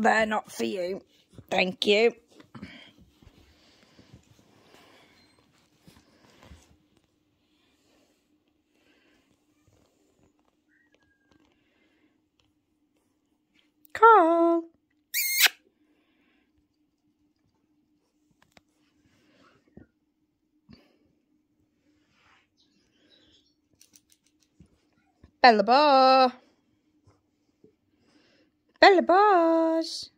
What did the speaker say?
They're not for you. Thank you. Carl. Bella Trelleborsch.